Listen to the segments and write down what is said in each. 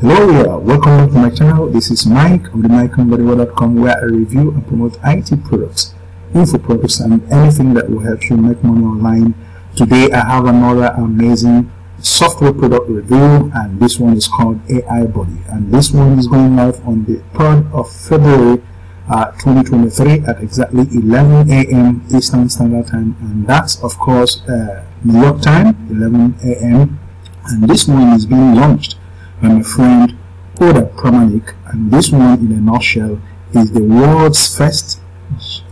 Hello there, welcome back to my channel. This is Mike of the MikeMbadiwe.com where I review and promote IT products, info products and anything that will help you make money online. Today I have another amazing software product review and this one is called AI Buddy. and this one is going live on the 3rd of February uh, 2023 at exactly 11 a.m. Eastern Standard Time and that's of course uh, New York time 11 a.m. and this one is being launched by my friend Uddhab Pramanik and this one in a nutshell is the world's first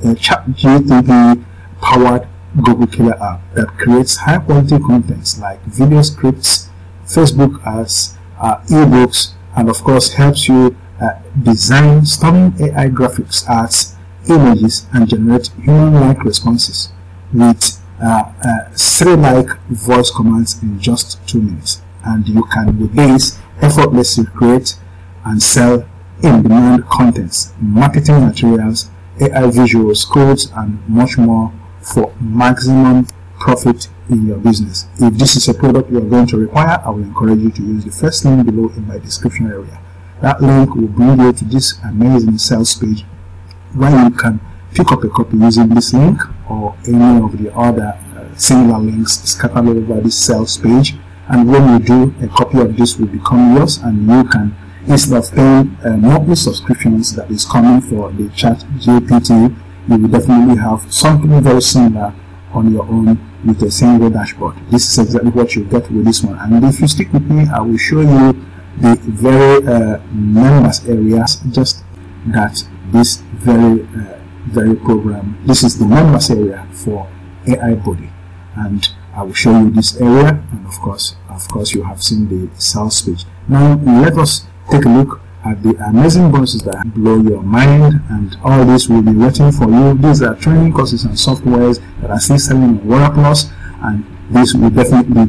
uh, GTP powered Google Killer app that creates high quality contents like video scripts, Facebook ads, uh, ebooks, and of course helps you uh, design stunning AI graphics, ads, images, and generate human-like responses with uh, uh, Siri-like voice commands in just two minutes. And you can, with this, effortlessly create and sell in-demand contents, marketing materials, AI visuals, codes, and much more for maximum profit in your business. If this is a product you are going to require, I will encourage you to use the first link below in my description area. That link will bring you to this amazing sales page where you can pick up a copy using this link or any of the other uh, similar links scattered over this sales page. And when you do, a copy of this will become yours and you can instead of paying uh, monthly subscriptions that is coming for the chat GPT you will definitely have something very similar on your own with a single dashboard. This is exactly what you get with this one. And if you stick with me, I will show you the very uh, members areas just that this very uh, very program. This is the members area for AI Buddy and I will show you this area. And of course, of course, you have seen the sales page. Now let us take a look at the amazing bonuses that blow your mind and all this will be waiting for you. These are training courses and softwares that are still selling on WarriorPlus and this will definitely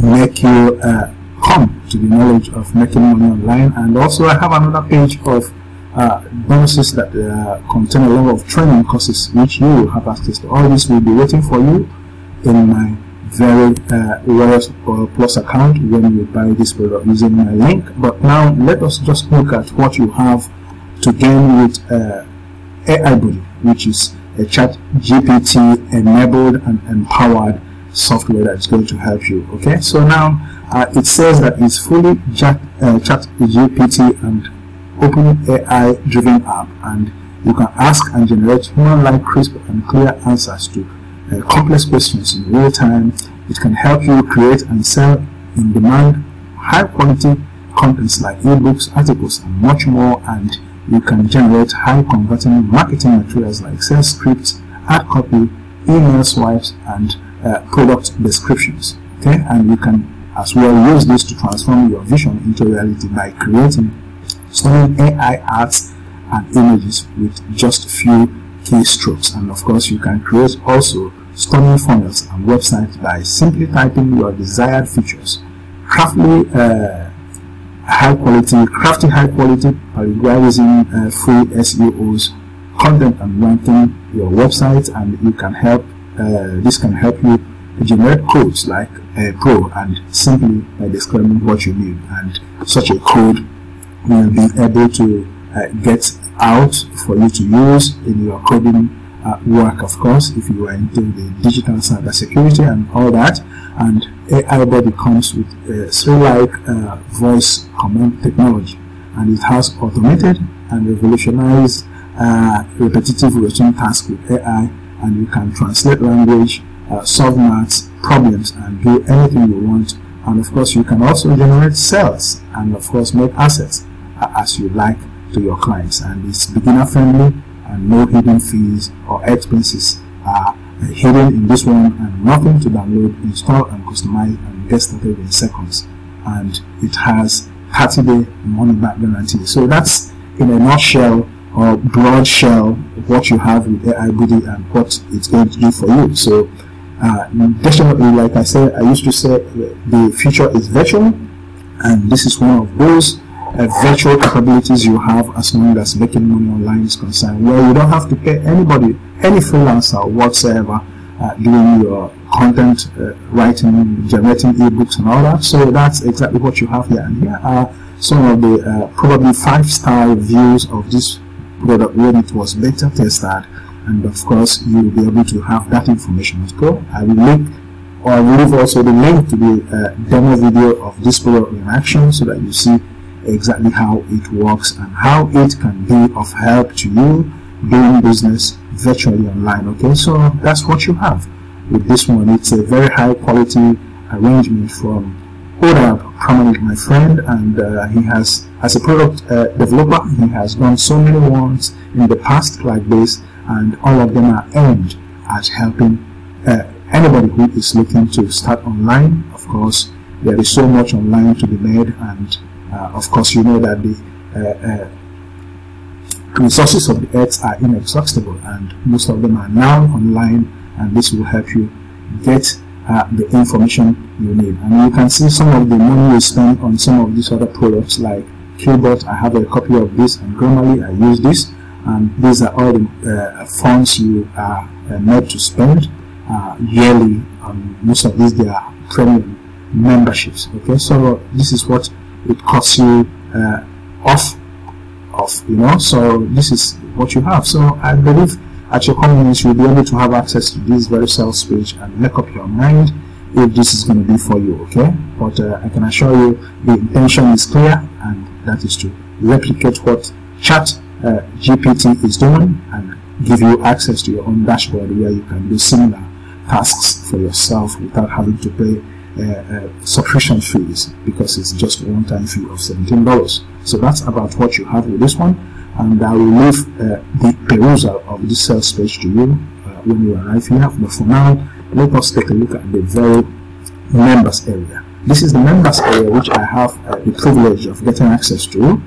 make you uh, come to the knowledge of making money online and also I have another page of uh, bonuses that uh, contain a lot of training courses which you will have access to. All this will be waiting for you in my very uh, or plus account when you buy this product using my link. But now let us just look at what you have to gain with uh, AI Buddy which is a chat GPT enabled and empowered software that's going to help you okay? So now uh, it says that it's fully chat, uh, chat GPT and open AI driven app. And you can ask and generate human-like crisp and clear answers to uh, complex questions in real time. It can help you create and sell in demand high quality contents like ebooks, articles, and much more. And you can generate high converting marketing materials like sales scripts, ad copy, email swipes, and uh, product descriptions. Okay, and you can as well use this to transform your vision into reality by creating stunning AI arts and images with just a few keystrokes. And of course, you can create also stunning funnels and websites by simply typing your desired features. Craftly uh, high quality, crafty high quality paragraphing uh, free SEOs, content and ranking your website, and you can help. Uh, this can help you generate codes like a pro and simply by describing what you need, and such a code will be able to uh, get out for you to use in your coding uh, work, of course, if you are into the digital cyber security and all that. And AI Buddy comes with a Siri-like uh, voice command technology, and it has automated and revolutionized uh, repetitive routine tasks with AI, and you can translate language, uh, solve maths problems, and do anything you want. And of course, you can also generate sales and of course make assets uh, as you like to your clients. And it's beginner friendly and no hidden fees or expenses are hidden in this one and nothing to download, install and customize and get started in seconds. And it has 30 day money back guarantee. So that's in a nutshell or broad shell what you have with AI Buddy and what it's going to do for you. So uh, definitely, like I said, I used to say the future is virtual, and this is one of those uh, virtual capabilities you have as long as making money online is concerned, where you don't have to pay anybody, any freelancer whatsoever, uh, doing your content uh, writing, generating ebooks and all that. So that's exactly what you have here. And here are some of the uh, probably five star views of this product when it was beta tested and of course you will be able to have that information as well. I will link or I will leave also the link to the uh, demo video of this product in action so that you see exactly how it works and how it can be of help to you doing business virtually online okay? So that's what you have. With this one it's a very high quality arrangement from Uddhab Pramanik my friend and uh, he has as a product uh, developer he has done so many ones in the past like this and all of them are aimed at helping uh, anybody who is looking to start online. Of course there is so much online to be made and of course you know that the uh, uh, resources of the earth are inexhaustible and most of them are now online and this will help you get uh, the information you need. And you can see some of the money you spend on some of these other products like Qbot. I have a copy of this and Grammarly I use this. And these are all the uh, funds you are uh, made to spend uh, yearly on most of these they are premium memberships. Okay so this is what it costs you uh, off of you know? So this is what you have. So I believe at your convenience you'll be able to have access to this very sales page and make up your mind if this is going to be for you okay? But uh, I can assure you the intention is clear and that is to replicate what chat uh, GPT is doing and give you access to your own dashboard where you can do similar tasks for yourself without having to pay subscription fees because it's just a one-time fee of $17 so that's about what you have with this one and I will leave uh, the perusal of this sales page to you uh, when you arrive here. But for now let us take a look at the very members area. This is the members area which I have uh, the privilege of getting access to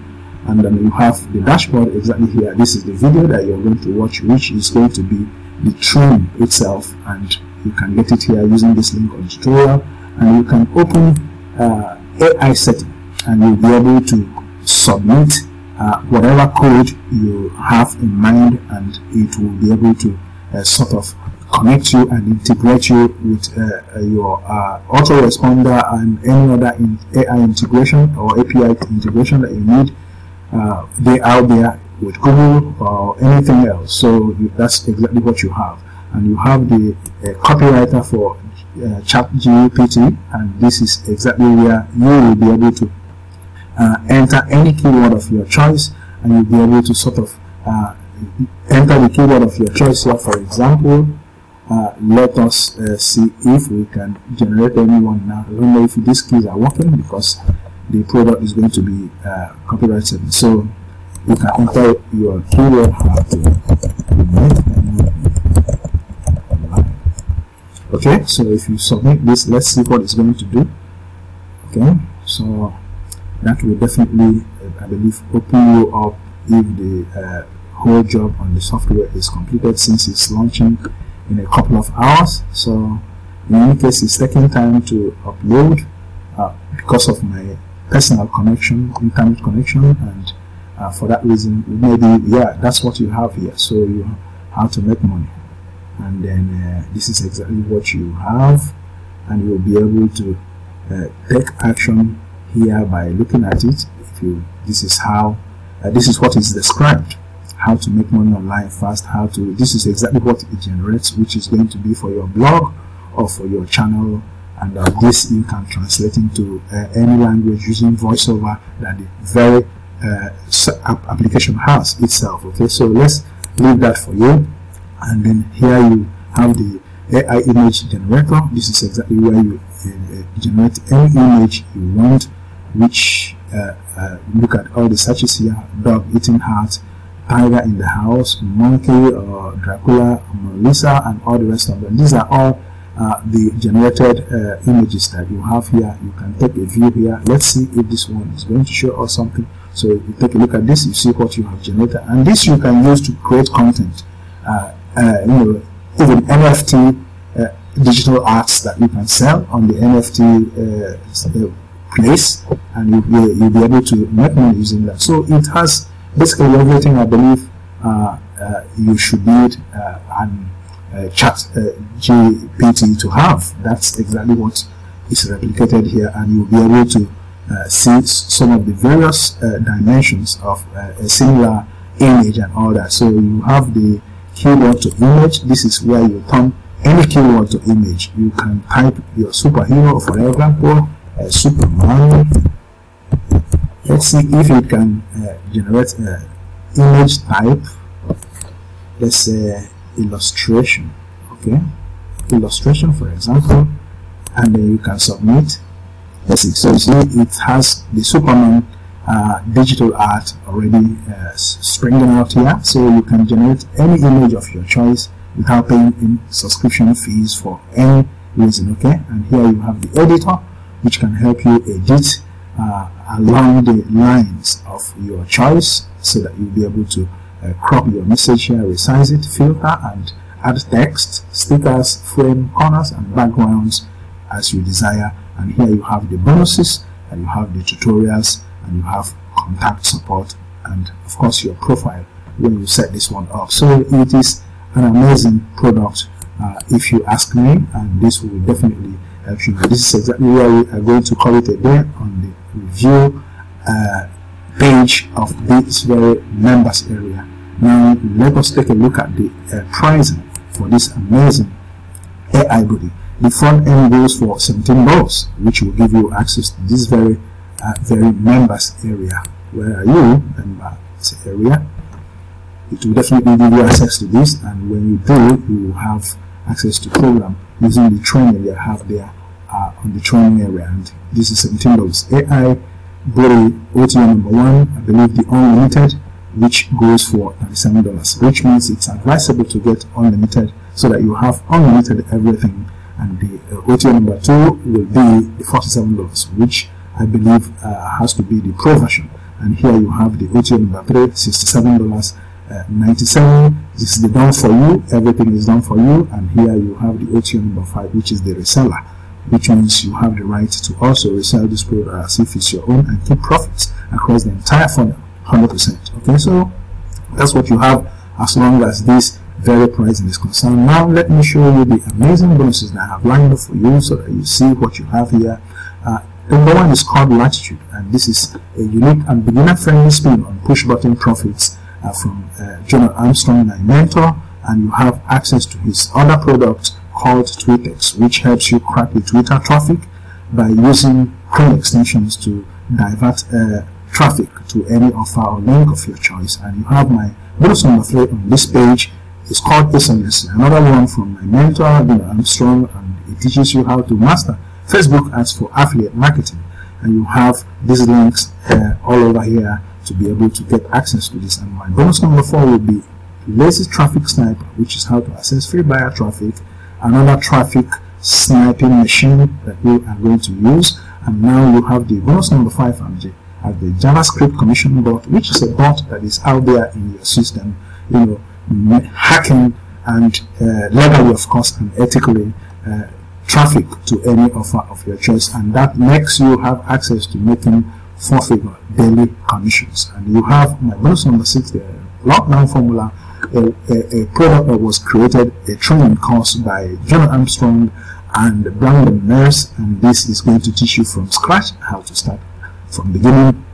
and then you have the dashboard exactly here. This is the video that you're going to watch which is going to be the training itself and you can get it here using this link on tutorial and you can open uh, AI setting and you'll be able to submit uh, whatever code you have in mind and it will be able to uh, sort of connect you and integrate you with uh, uh your uh, autoresponder and any other in AI integration or API integration that you need uh, they out there with Google or anything else. So that's exactly what you have. And you have the copywriter for uh, chat GPT and this is exactly where you will be able to uh, enter any keyword of your choice and you'll be able to sort of uh, enter the keyword of your choice here. For example uh, let us uh, see if we can generate anyone. Now I don't know if these keys are working because the product is going to be uh, copyrighted. So you can enter your keyword okay so if you submit this let's see what it's going to do. Okay so that will definitely uh, I believe open you up if the uh, whole job on the software is completed since it's launching in a couple of hours. So in any case it's taking time to upload uh, because of my personal connection internet connection and uh, for that reason maybe yeah that's what you have here. So you have to make money and then uh, this is exactly what you have and you'll be able to uh, take action here by looking at it. If you this is how uh, this is what is described. How to make money online fast how to this is exactly what it generates which is going to be for your blog or for your channel. And uh, this you can translate into uh, any language using voiceover that the very uh, application has itself okay? So let's leave that for you and then here you have the AI image generator. This is exactly where you uh, generate any image you want which uh, uh, look at all the searches here dog eating heart tiger in the house monkey or Dracula Mona Lisa and all the rest of them. These are all uh, the generated uh, images that you have here. You can take a view here. Let's see if this one is going to show us something. So you take a look at this you see what you have generated. And this you can use to create content. Uh, uh, you know, even NFT uh, digital arts that you can sell on the NFT uh, place, and you'll be, you'll be able to make money using that. So it has basically everything I believe you should need and chat GPT to have. That's exactly what is replicated here, and you'll be able to uh, see some of the various uh, dimensions of uh, a similar image and all that. So you have the keyword to image. This is where you turn any keyword to image. You can type your superhero, for example, uh, Superman. Let's see if it can uh, generate an image type. Let's say illustration. Okay, illustration, for example, and then you can submit Let's see. So see, it has the Superman uh, digital art already uh, springing out here. So you can generate any image of your choice without paying any subscription fees for any reason. Okay. And here you have the editor, which can help you edit uh, along the lines of your choice so that you'll be able to uh, crop your message here, resize it, filter, and add text, stickers, frame, corners, and backgrounds as you desire and here you have the bonuses and you have the tutorials and you have contact support and of course your profile when you set this one up. So it is an amazing product uh, if you ask me and this will definitely help you. This is exactly where we are going to call it a day on the review uh, page of this very members area. Now let us take a look at the uh, pricing for this amazing AI Buddy. The front end goes for 17 dollars which will give you access to this very uh, very members area. Where are you members area? It will definitely give you access to this and when you do you will have access to program using the training they have there uh, on the training area. And this is 17 dollars AI Buddy OTO number one i believe the unlimited which goes for $37 which means it's advisable to get unlimited so that you have unlimited everything. And the uh, OTO number two will be the 47 dollars which I believe uh, has to be the pro version and here you have the OTO number three 67 dollars uh, 97 this is the done for you. Everything is done for you. And here you have the OTO number 5 which is the reseller which means you have the right to also resell this product as if it's your own and keep profits across the entire funnel 100% okay so that's what you have as long as this very pricing is concerned. Now let me show you the amazing bonuses that I have lined up for you so that you see what you have here. Number one is called Latitude and this is a unique and beginner friendly spin on push button profits uh, from uh, Armstrong, my mentor and you have access to his other product called Tweetex which helps you crack the Twitter traffic by using Chrome extensions to divert uh, traffic to any offer or link of your choice and you have my bonus number three on this page it's called SMS. Another one from my mentor, know, Armstrong, and it teaches you how to master Facebook ads for affiliate marketing. And you have these links uh, all over here to be able to get access to this. And my bonus number four will be Lazy Traffic Sniper, which is how to access free buyer traffic, another traffic sniping machine that we are going to use. And now you have the bonus number five the, have the JavaScript commission bot, which is a bot that is out there in your system, you know, hacking and uh, legally, of course, and ethically uh, traffic to any offer of your choice, and that makes you have access to making four-figure daily commissions. And you have my bonus number six, the lockdown formula, a, a, a, product that was created, a training course by John Armstrong and Brandon Nurse, and this is going to teach you from scratch how to start from beginning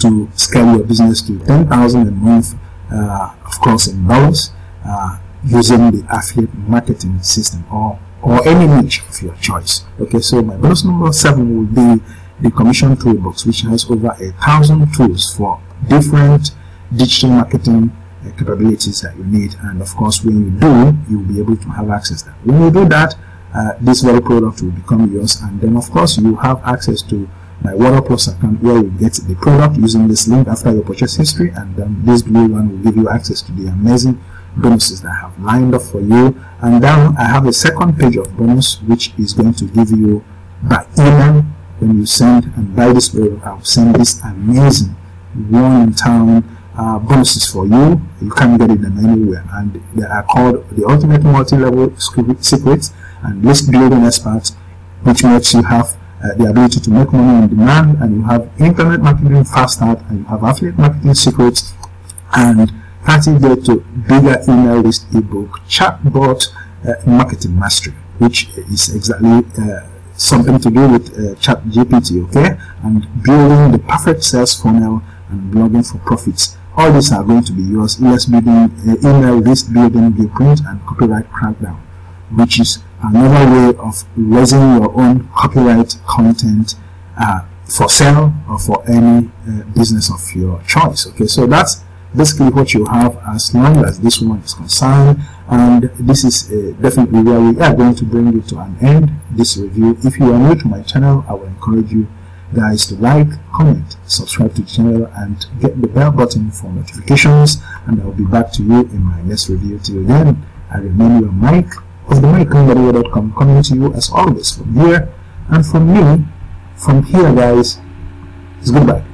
to scale your business to 10,000 a month uh, of course in dollars uh, using the affiliate marketing system or or any niche of your choice. Okay so my bonus number seven will be the commission toolbox which has over a thousand tools for different digital marketing uh, capabilities that you need. And of course when you do you'll be able to have access to that. When you do that uh, this very product will become yours. And then of course you have access to my Water account where you get the product using this link after your purchase history. And then this blue one will give you access to the amazing bonuses that I have lined up for you. And then I have a second page of bonus which is going to give you by email when you send. And buy this product I'll send this amazing one town uh, bonuses for you. You can't get them anywhere. And they are called the ultimate multi-level secrets and list building experts which makes you have uh, the ability to make money on demand. And you have internet marketing fast start and you have affiliate marketing secrets. And 30 day to bigger email list ebook chatbot uh, marketing mastery which is exactly uh, something to do with uh, chat gpt okay? And building the perfect sales funnel and blogging for profits. All these are going to be yours. List building uh, email list building blueprint and copyright crackdown which is another way of raising your own copyright content uh, for sale or for any uh, business of your choice okay? So that's basically what you have as long as this one is concerned and this is uh, definitely where we are going to bring it to an end this review. If you are new to my channel i will encourage you guys to like comment subscribe to the channel and get the bell button for notifications and i'll be back to you in my next review. Till then i remain your Mike of the MikeMbadiwe.com coming to you as always from here. And from me from here guys it's goodbye